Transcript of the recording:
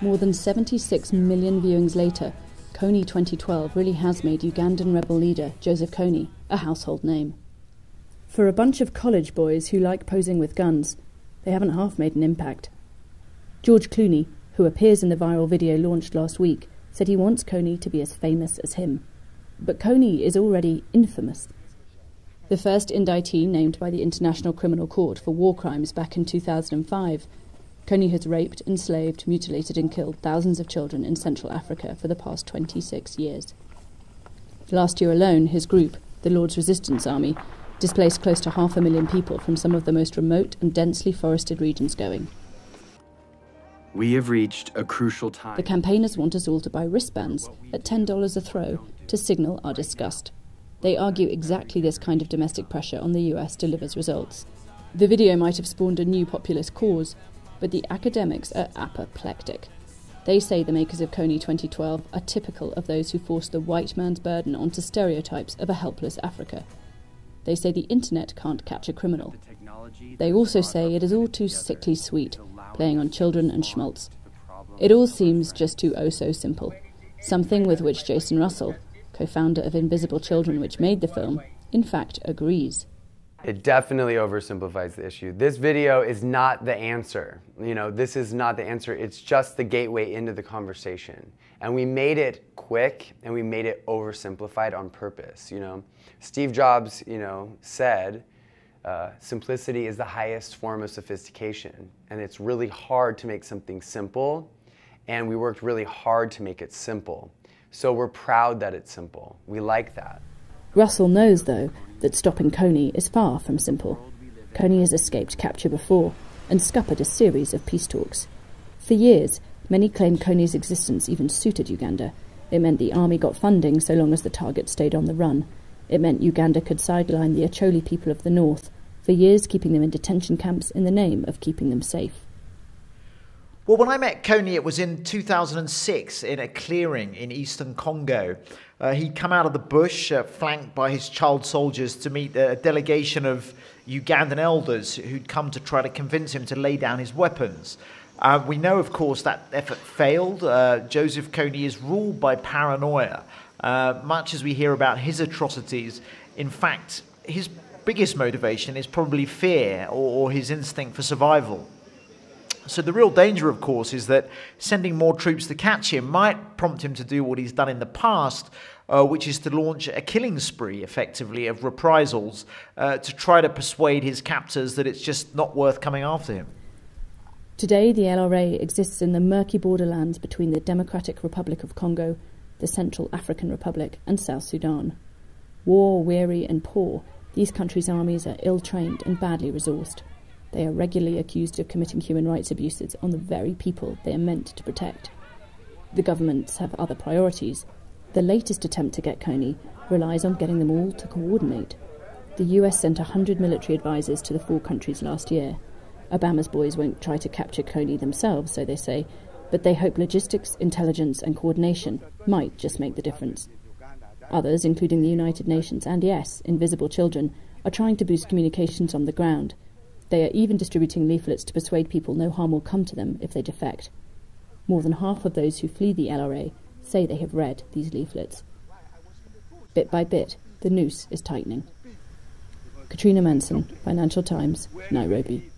More than 76 million viewings later, Kony 2012 really has made Ugandan rebel leader Joseph Kony a household name. For a bunch of college boys who like posing with guns, they haven't half made an impact. George Clooney, who appears in the viral video launched last week, said he wants Kony to be as famous as him. But Kony is already infamous. The first indictee named by the International Criminal Court for war crimes back in 2005 Kony has raped, enslaved, mutilated, and killed thousands of children in Central Africa for the past 26 years. Last year alone, his group, the Lord's Resistance Army, displaced close to half a million people from some of the most remote and densely forested regions going. We have reached a crucial time. The campaigners want us all to buy wristbands at $10 a throw to signal our disgust. They argue exactly this kind of domestic pressure on the US delivers results. The video might have spawned a new populist cause, but the academics are apoplectic. They say the makers of Kony 2012 are typical of those who force the white man's burden onto stereotypes of a helpless Africa. They say the internet can't catch a criminal. They also say it is all too sickly sweet, playing on children and schmaltz. It all seems just too oh so simple, something with which Jason Russell, co founder of Invisible Children, which made the film, in fact agrees. It definitely oversimplifies the issue. This video is not the answer. You know, this is not the answer. It's just the gateway into the conversation. And we made it quick and we made it oversimplified on purpose, you know. Steve Jobs, you know, said, uh, simplicity is the highest form of sophistication. And it's really hard to make something simple. And we worked really hard to make it simple. So we're proud that it's simple. We like that. Russell knows, though, that stopping Kony is far from simple. Kony has escaped capture before and scuppered a series of peace talks. For years, many claimed Kony's existence even suited Uganda. It meant the army got funding so long as the target stayed on the run. It meant Uganda could sideline the Acholi people of the north, for years keeping them in detention camps in the name of keeping them safe. Well, when I met Kony, it was in 2006 in a clearing in eastern Congo. Uh, he'd come out of the bush, uh, flanked by his child soldiers, to meet a delegation of Ugandan elders who'd come to try to convince him to lay down his weapons. Uh, we know, of course, that effort failed. Uh, Joseph Kony is ruled by paranoia. Uh, much as we hear about his atrocities, in fact, his biggest motivation is probably fear or, or his instinct for survival. So the real danger, of course, is that sending more troops to catch him might prompt him to do what he's done in the past, uh, which is to launch a killing spree, effectively, of reprisals uh, to try to persuade his captors that it's just not worth coming after him. Today, the LRA exists in the murky borderlands between the Democratic Republic of Congo, the Central African Republic, and South Sudan. War weary and poor, these countries' armies are ill trained and badly resourced. They are regularly accused of committing human rights abuses on the very people they are meant to protect. The governments have other priorities. The latest attempt to get Kony relies on getting them all to coordinate. The US sent 100 military advisors to the four countries last year. Obama's boys won't try to capture Kony themselves, so they say, but they hope logistics, intelligence, and coordination might just make the difference. Others, including the United Nations and, yes, Invisible Children, are trying to boost communications on the ground they are even distributing leaflets to persuade people no harm will come to them if they defect. More than half of those who flee the LRA say they have read these leaflets. Bit by bit, the noose is tightening. Katrina Manson, Financial Times, Nairobi.